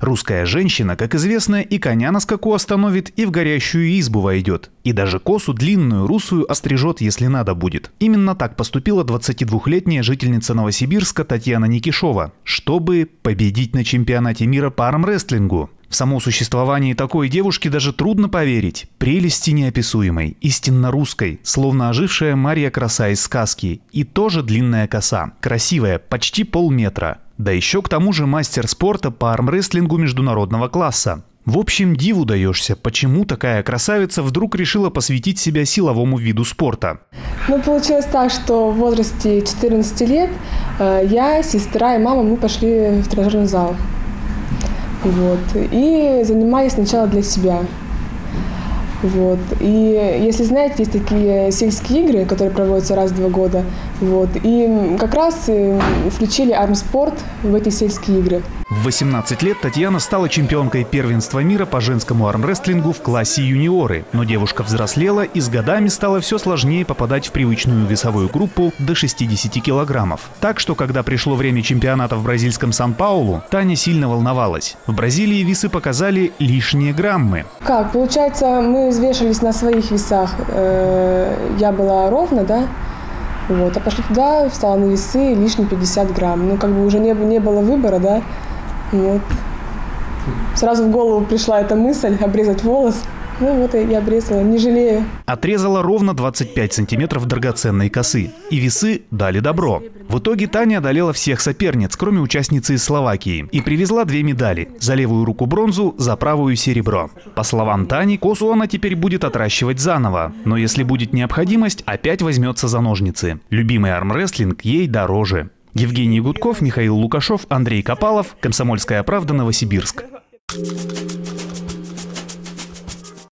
Русская женщина, как известно, и коня на скаку остановит, и в горящую избу войдет. И даже косу длинную русую острижет, если надо будет. Именно так поступила 22-летняя жительница Новосибирска Татьяна Никишова, чтобы победить на чемпионате мира по армрестлингу. В само существование такой девушки даже трудно поверить. Прелести неописуемой, истинно русской, словно ожившая Мария Краса из сказки. И тоже длинная коса, красивая, почти полметра. Да еще к тому же мастер спорта по армрестлингу международного класса. В общем, диву даешься, почему такая красавица вдруг решила посвятить себя силовому виду спорта. Ну, получилось так, что в возрасте 14 лет э, я, сестра и мама, мы пошли в тренажерный зал. Вот. И занимались сначала для себя. Вот. И если знаете, есть такие сельские игры, которые проводятся раз в два года. Вот. И как раз э, включили армспорт в эти сельские игры. В 18 лет Татьяна стала чемпионкой первенства мира по женскому армрестлингу в классе юниоры. Но девушка взрослела и с годами стало все сложнее попадать в привычную весовую группу до 60 килограммов. Так что, когда пришло время чемпионата в бразильском Сан-Паулу, Таня сильно волновалась. В Бразилии весы показали лишние граммы. Как? Получается, мы взвешивались на своих весах. Э, я была ровно, да? Вот, а пошли туда, встала на весы, лишние 50 грамм. Ну, как бы уже не, не было выбора, да. Вот. Сразу в голову пришла эта мысль обрезать волос. Ну вот я обрезала, не жалею. Отрезала ровно 25 сантиметров драгоценной косы. И весы дали добро. В итоге Таня одолела всех соперниц, кроме участницы из Словакии. И привезла две медали. За левую руку бронзу, за правую серебро. По словам Тани, косу она теперь будет отращивать заново. Но если будет необходимость, опять возьмется за ножницы. Любимый армрестлинг ей дороже. Евгений Гудков, Михаил Лукашов, Андрей Копалов, Комсомольская правда, Новосибирск.